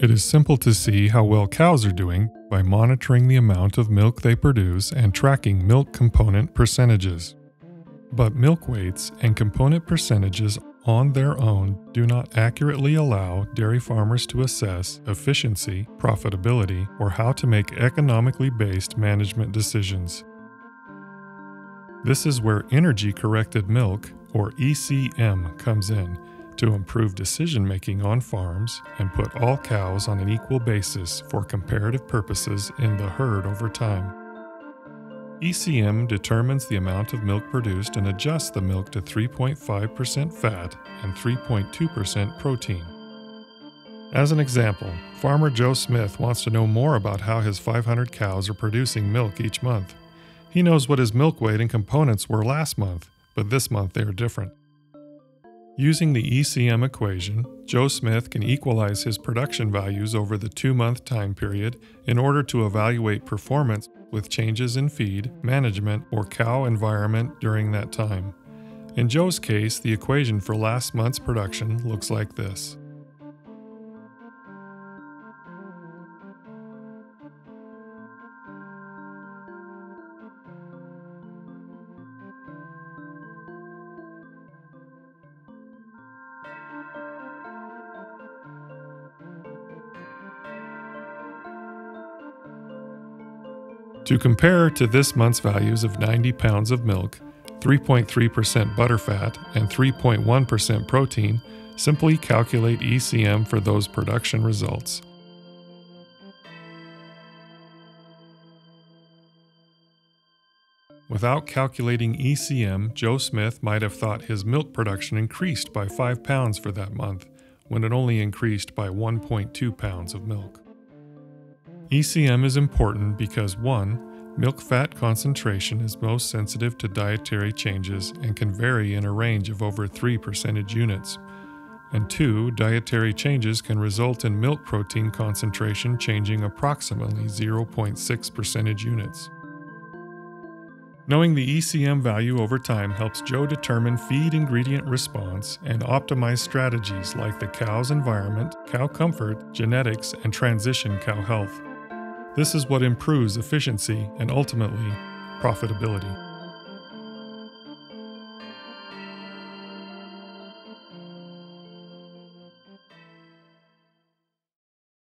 It is simple to see how well cows are doing by monitoring the amount of milk they produce and tracking milk component percentages. But milk weights and component percentages on their own do not accurately allow dairy farmers to assess efficiency, profitability, or how to make economically based management decisions. This is where energy corrected milk, or ECM, comes in to improve decision making on farms and put all cows on an equal basis for comparative purposes in the herd over time. ECM determines the amount of milk produced and adjusts the milk to 3.5% fat and 3.2% protein. As an example, farmer Joe Smith wants to know more about how his 500 cows are producing milk each month. He knows what his milk weight and components were last month, but this month they are different. Using the ECM equation, Joe Smith can equalize his production values over the two month time period in order to evaluate performance with changes in feed, management, or cow environment during that time. In Joe's case, the equation for last month's production looks like this. To compare to this month's values of 90 pounds of milk, 3.3% butterfat, and 3.1% protein, simply calculate ECM for those production results. Without calculating ECM, Joe Smith might have thought his milk production increased by 5 pounds for that month, when it only increased by 1.2 pounds of milk. ECM is important because 1. Milk fat concentration is most sensitive to dietary changes and can vary in a range of over 3 percentage units. And 2. Dietary changes can result in milk protein concentration changing approximately 0.6 percentage units. Knowing the ECM value over time helps Joe determine feed ingredient response and optimize strategies like the cow's environment, cow comfort, genetics, and transition cow health. This is what improves efficiency and ultimately profitability.